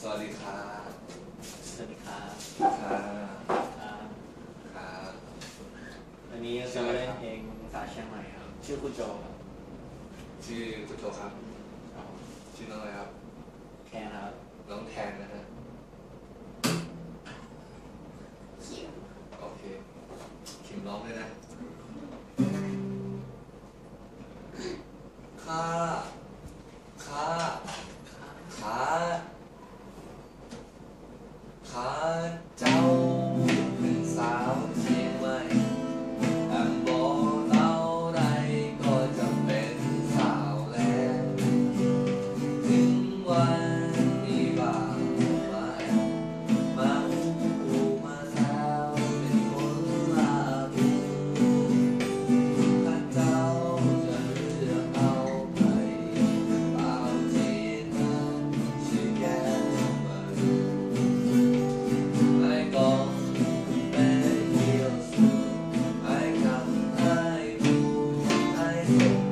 สวัสดีครับ สวัสดีครับครับครับครับวันนี้จะมาเล่นเพลงภาษาเชียงใหม่ครับ ชื่อคุณโจครับชื่อคุณโจครับ ชื่อน้องอะไรครับ แทนครับ น้องแทนนะฮะโอเคคิมร้องเลยนะ Hot down. Thank you.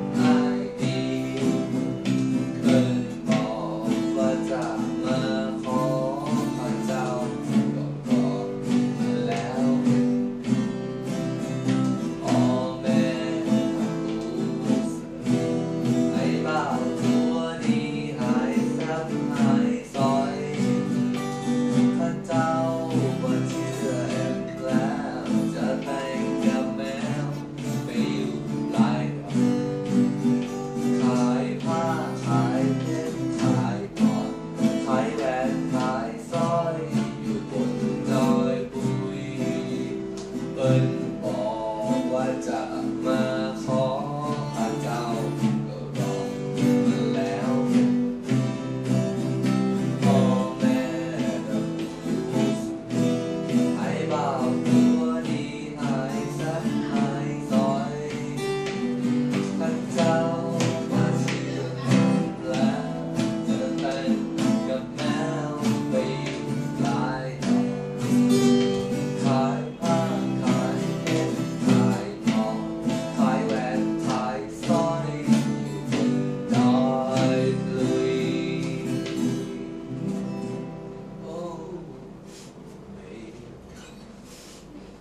wajahmu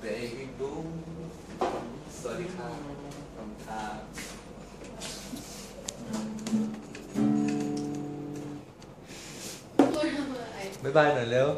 ดี๋ยวเดูสวัสดีครับคุณครับ๊ายบายหน่อยเร็ว